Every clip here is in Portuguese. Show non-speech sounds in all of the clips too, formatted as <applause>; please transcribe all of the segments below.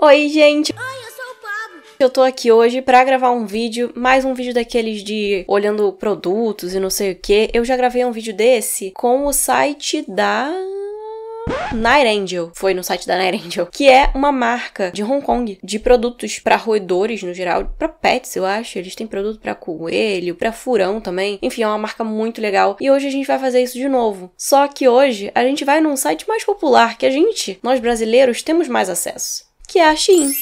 Oi, gente! Oi, eu sou o Pablo. Eu tô aqui hoje pra gravar um vídeo, mais um vídeo daqueles de olhando produtos e não sei o que. Eu já gravei um vídeo desse com o site da Night Angel, foi no site da Night Angel, que é uma marca de Hong Kong de produtos para roedores no geral, para pets, eu acho. Eles têm produto para coelho, para furão também. Enfim, é uma marca muito legal. E hoje a gente vai fazer isso de novo. Só que hoje a gente vai num site mais popular que a gente, nós brasileiros, temos mais acesso, que é a Shein.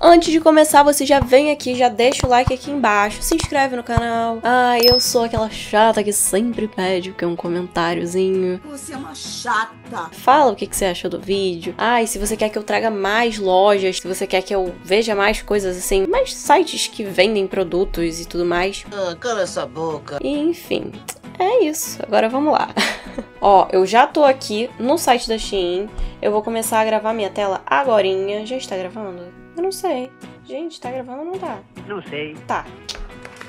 Antes de começar, você já vem aqui, já deixa o like aqui embaixo, se inscreve no canal. Ah, eu sou aquela chata que sempre pede o que é um comentáriozinho. Você é uma chata. Fala o que, que você achou do vídeo. Ah, e se você quer que eu traga mais lojas, se você quer que eu veja mais coisas assim, mais sites que vendem produtos e tudo mais. Ah, cala essa boca. E, enfim, é isso. Agora vamos lá. <laughs> Ó, eu já tô aqui no site da Shein. Eu vou começar a gravar minha tela agorinha. Já está gravando? Eu não sei. Gente, tá gravando ou não tá? Não sei. Tá.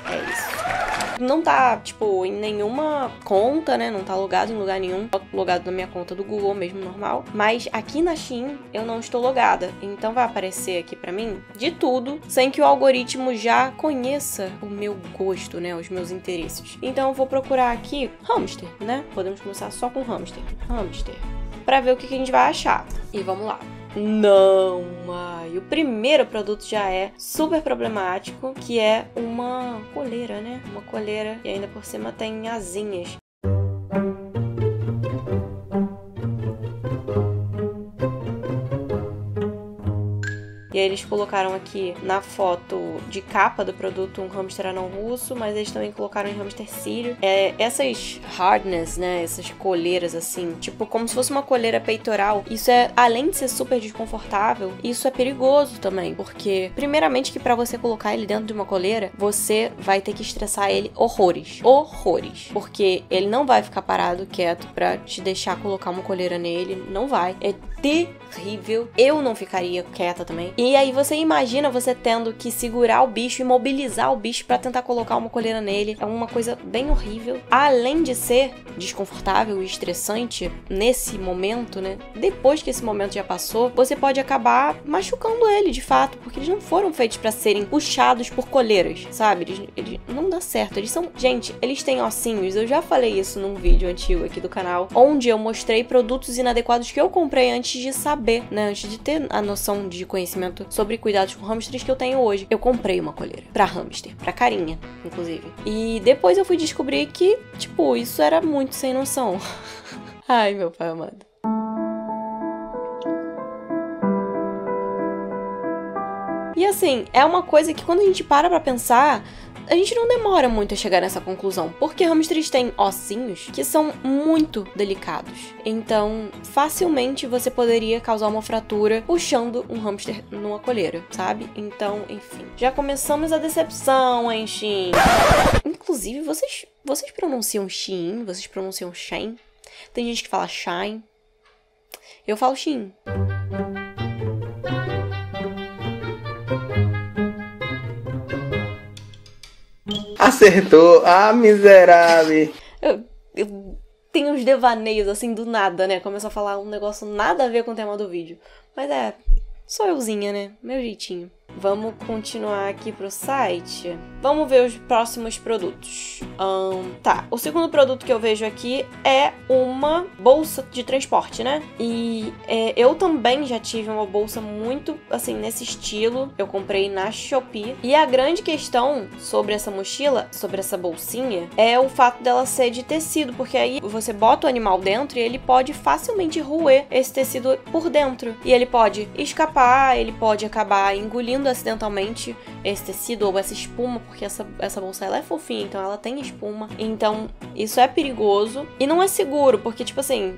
É isso. Não tá, tipo, em nenhuma conta, né? Não tá logado em lugar nenhum. Logado na minha conta do Google mesmo, normal. Mas aqui na Shein eu não estou logada. Então vai aparecer aqui pra mim de tudo, sem que o algoritmo já conheça o meu gosto, né? Os meus interesses. Então eu vou procurar aqui hamster, né? Podemos começar só com hamster. Hamster. Pra ver o que, que a gente vai achar. E vamos lá. Não, ai. O primeiro produto já é super problemático, que é uma coleira, né? Uma coleira e ainda por cima tem asinhas. E aí eles colocaram aqui na foto de capa do produto um hamster anão russo, mas eles também colocaram em hamster sírio. É, essas hardness, né? Essas coleiras assim, tipo como se fosse uma coleira peitoral. Isso é, além de ser super desconfortável, isso é perigoso também, porque primeiramente que para você colocar ele dentro de uma coleira, você vai ter que estressar ele horrores, horrores, porque ele não vai ficar parado quieto para te deixar colocar uma coleira nele, não vai. É terrível. Eu não ficaria quieta também. E aí você imagina você tendo que segurar o bicho, imobilizar o bicho para tentar colocar uma coleira nele. É uma coisa bem horrível. Além de ser desconfortável e estressante nesse momento, né? Depois que esse momento já passou, você pode acabar machucando ele, de fato, porque eles não foram feitos para serem puxados por coleiras, sabe? Eles, eles não dá certo. Eles são, gente, eles têm ossinhos. Eu já falei isso num vídeo antigo aqui do canal, onde eu mostrei produtos inadequados que eu comprei antes de saber, né? Antes de ter a noção de conhecimento sobre cuidados com hamsters que eu tenho hoje. Eu comprei uma coleira pra hamster, pra carinha, inclusive. E depois eu fui descobrir que, tipo, isso era muito sem noção. <laughs> Ai, meu pai amado. E assim, é uma coisa que quando a gente para pra pensar, a gente não demora muito a chegar nessa conclusão, porque hamsters têm ossinhos que são muito delicados. Então, facilmente você poderia causar uma fratura puxando um hamster numa colheira, sabe? Então, enfim. Já começamos a decepção, hein, Shin? Inclusive, vocês, vocês pronunciam Shin? Vocês pronunciam Shine? Tem gente que fala Shine. Eu falo Shin. Acertou! Ah, miserável! Eu, eu tenho uns devaneios assim do nada, né? Começo a falar um negócio nada a ver com o tema do vídeo. Mas é, sou euzinha, né? Meu jeitinho. Vamos continuar aqui pro site. Vamos ver os próximos produtos. Um, tá, o segundo produto que eu vejo aqui é uma bolsa de transporte, né? E é, eu também já tive uma bolsa muito assim nesse estilo. Eu comprei na Shopee. E a grande questão sobre essa mochila, sobre essa bolsinha, é o fato dela ser de tecido, porque aí você bota o animal dentro e ele pode facilmente roer esse tecido por dentro. E ele pode escapar, ele pode acabar engolindo acidentalmente esse tecido ou essa espuma, porque essa, essa bolsa ela é fofinha, então ela tem espuma. Então, isso é perigoso e não é seguro, porque tipo assim,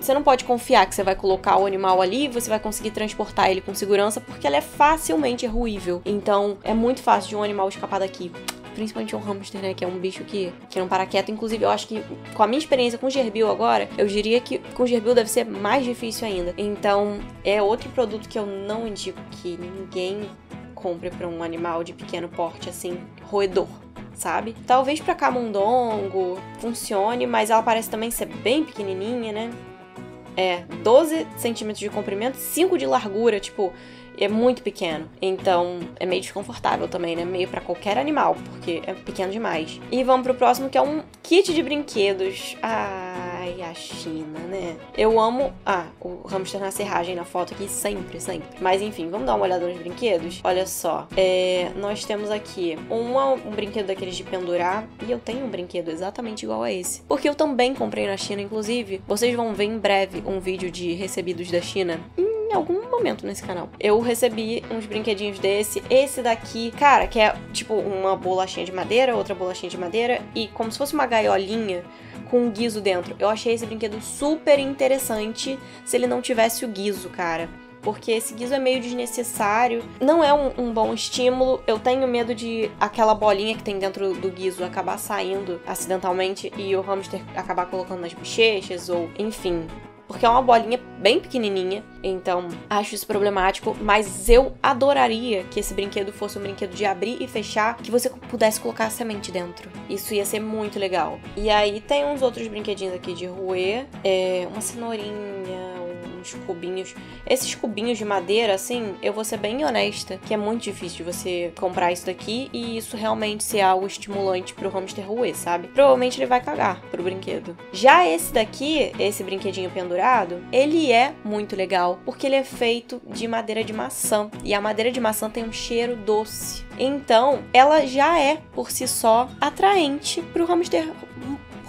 você não pode confiar que você vai colocar o animal ali e você vai conseguir transportar ele com segurança, porque ela é facilmente ruível. Então, é muito fácil de um animal escapar daqui principalmente um hamster, né? Que é um bicho que, que não para quieto. Inclusive, eu acho que com a minha experiência com gerbil agora, eu diria que com gerbil deve ser mais difícil ainda. Então, é outro produto que eu não indico que ninguém compre para um animal de pequeno porte, assim, roedor. sabe? Talvez pra camundongo funcione, mas ela parece também ser bem pequenininha, né? É, 12 centímetros de comprimento, 5 de largura, tipo, é muito pequeno. Então é meio desconfortável também, né? Meio para qualquer animal, porque é pequeno demais. E vamos pro próximo que é um kit de brinquedos. Ai, a China, né? Eu amo. Ah, o hamster na serragem na foto aqui, sempre, sempre. Mas enfim, vamos dar uma olhada nos brinquedos? Olha só. É, nós temos aqui uma, um brinquedo daqueles de pendurar. E eu tenho um brinquedo exatamente igual a esse. Porque eu também comprei na China, inclusive. Vocês vão ver em breve um vídeo de recebidos da China algum momento nesse canal. Eu recebi uns brinquedinhos desse. Esse daqui, cara, que é tipo uma bolachinha de madeira, outra bolachinha de madeira e como se fosse uma gaiolinha com um guiso dentro. Eu achei esse brinquedo super interessante se ele não tivesse o guiso, cara porque esse guiso é meio desnecessário, não é um, um, bom estímulo. Eu tenho medo de aquela bolinha que tem dentro do guiso acabar saindo acidentalmente e o hamster acabar colocando nas bochechas ou enfim porque é uma bolinha bem pequenininha, então acho isso problemático, mas eu adoraria que esse brinquedo fosse um brinquedo de abrir e fechar, que você pudesse colocar a semente dentro. Isso ia ser muito legal. E aí tem uns outros brinquedinhos aqui de roer, é, uma cenourinha, uns cubinhos. Esses cubinhos de madeira, assim, eu vou ser bem honesta, que é muito difícil você comprar isso daqui e isso realmente ser algo estimulante pro hamster roer, sabe? Provavelmente ele vai cagar pro brinquedo. Já esse daqui, esse brinquedinho pendurado, ele é muito legal, porque ele é feito de madeira de maçã. E a madeira de maçã tem um cheiro doce. Então, ela já é, por si só, atraente pro hamster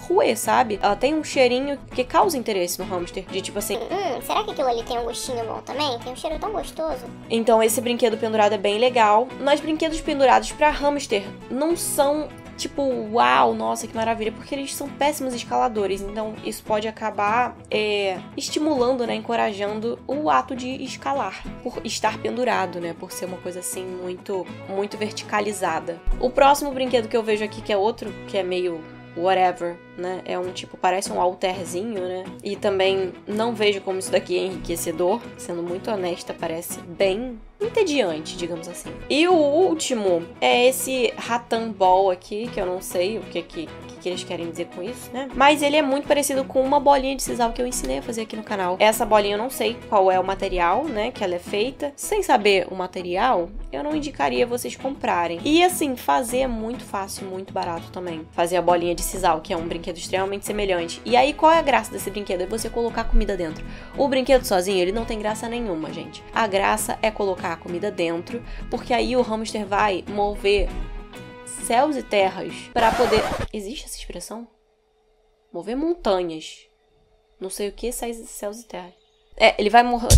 ruê, sabe? Ela tem um cheirinho que causa interesse no hamster. De tipo assim. Hum, será que aquilo ali tem um gostinho bom também? Tem um cheiro tão gostoso. Então esse brinquedo pendurado é bem legal. Mas brinquedos pendurados para hamster não são tipo, uau, nossa, que maravilha, porque eles são péssimos escaladores, então isso pode acabar é, estimulando, né, encorajando o ato de escalar, por estar pendurado, né, por ser uma coisa assim muito, muito verticalizada. O próximo brinquedo que eu vejo aqui, que é outro, que é meio whatever, né? É um tipo, parece um alterzinho, né? E também não vejo como isso daqui é enriquecedor, sendo muito honesta, parece bem entediante, digamos assim. E o último é esse Ratan Ball aqui, que eu não sei o que que, que eles querem dizer com isso, né? Mas ele é muito parecido com uma bolinha de sisal que eu ensinei a fazer aqui no canal. Essa bolinha eu não sei qual é o material, né, que ela é feita. Sem saber o material, eu não indicaria vocês comprarem. E assim, fazer é muito fácil, muito barato também. Fazer a bolinha de sisal, que é um brinquedo extremamente semelhante. E aí, qual é a graça desse brinquedo? É você colocar comida dentro. O brinquedo sozinho, ele não tem graça nenhuma, gente. A graça é colocar a comida dentro, porque aí o hamster vai mover céus e terras para poder. Existe essa expressão? Mover montanhas. Não sei o que, céus e terras. É, ele vai morrer.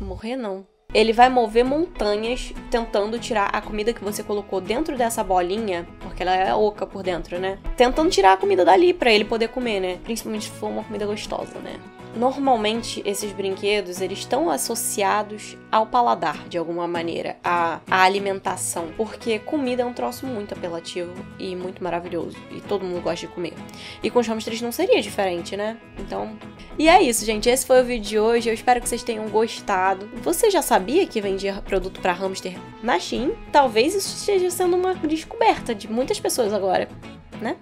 Morrer não. Ele vai mover montanhas tentando tirar a comida que você colocou dentro dessa bolinha, ela é oca por dentro, né? Tentando tirar a comida dali para ele poder comer, né? Principalmente se for uma comida gostosa, né? Normalmente esses brinquedos eles estão associados ao paladar de alguma maneira, à, à, alimentação, porque comida é um troço muito apelativo e muito maravilhoso e todo mundo gosta de comer. E com os hamsters não seria diferente, né? Então, e é isso, gente. Esse foi o vídeo de hoje. Eu espero que vocês tenham gostado. Você já sabia que vendia produto para hamster na Shein? Talvez isso esteja sendo uma descoberta de muitas pessoas agora, né?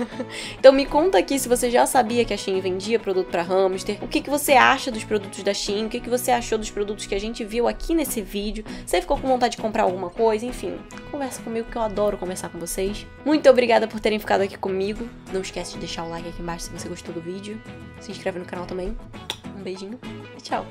<laughs> então me conta aqui se você já sabia que a Shein vendia produto para hamster, o que, que você acha dos produtos da Shein, o que, que você achou dos produtos que a gente viu aqui nesse vídeo, você ficou com vontade de comprar alguma coisa, enfim, conversa comigo que eu adoro conversar com vocês. Muito obrigada por terem ficado aqui comigo, não esquece de deixar o like aqui embaixo se você gostou do vídeo, se inscreve no canal também, um beijinho e tchau!